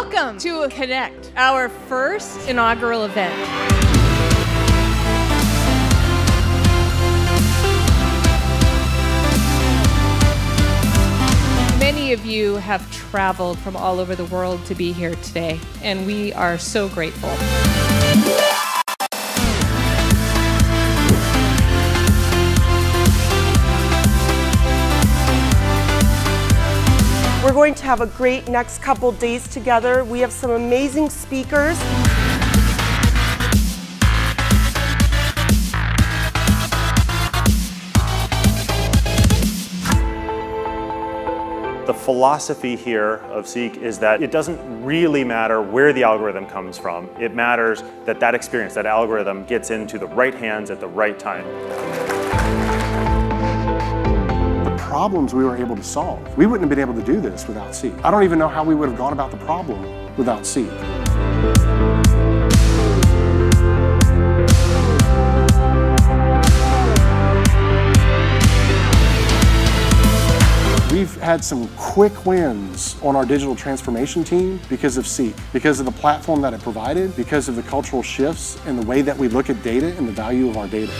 Welcome to Conneqt, our first inaugural event. Many of you have traveled from all over the world to be here today, and we are so grateful. We're going to have a great next couple days together. We have some amazing speakers. The philosophy here of Seeq is that it doesn't really matter where the algorithm comes from. It matters that that experience, that algorithm gets into the right hands at the right time. Problems we were able to solve, we wouldn't have been able to do this without Seeq. I don't even know how we would have gone about the problem without Seeq. We've had some quick wins on our digital transformation team because of Seeq, because of the platform that it provided, because of the cultural shifts and the way that we look at data and the value of our data.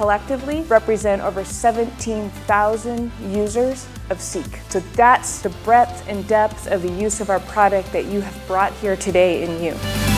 Collectively represent over 17,000 users of Seeq. So that's the breadth and depth of the use of our product that you have brought here today in you.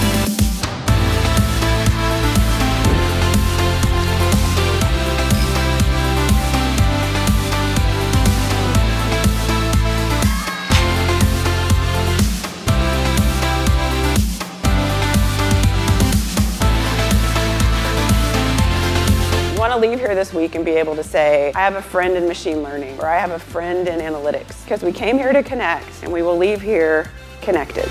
Want to leave here this week and be able to say, I have a friend in machine learning or I have a friend in analytics because we came here to connect and we will leave here connected.